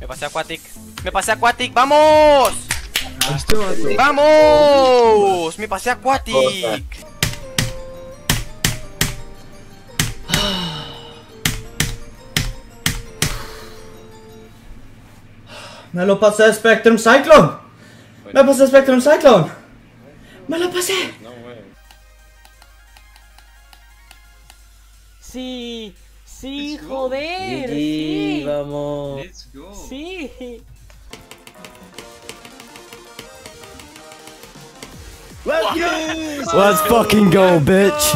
Me pasé Aquatic. Me pasé Aquatic. ¡Vamos! Este. ¡Vamos! Me pasé Aquatic. Me lo pasé Spectrum Cyclone. Me pasé Spectrum Cyclone. Me lo pasé. Sí, sí, joder. GG, Sí, vamos. Let's go. sí. Let's fucking go, bitch.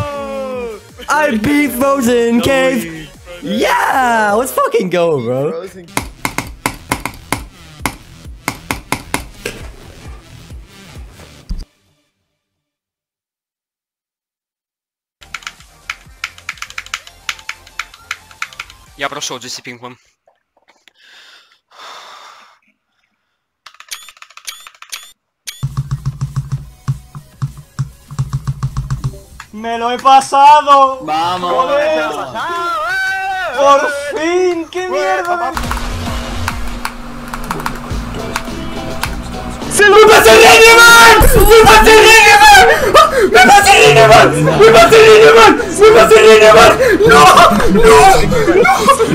I beat Frozen Cave. Yeah, let's fucking go, bro. Я прошел GC пинг-понг. Me lo he pasado. Vamos. Por fin. ¡Qué mierda! ¡Se me pasé Reneman! ¡Me pasé Reneman! ¡Me pasé Reneman! ¡Me pasé Reneman! ¡Me pasé Reneman! ¡No! ¡No! ¡No!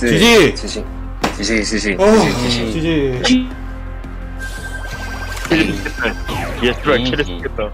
나이스. 지지. 지지. 지지 지지 지지 어. 지지. 지지. 예술할 캐릭터.